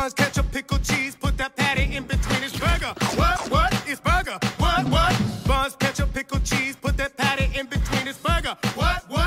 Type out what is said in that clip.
buns, ketchup, pickle, cheese. Put that patty in between. It's burger. What? What? It's burger. What? What? Buns, ketchup, pickle, cheese. Put that patty in between. It's burger. What? What?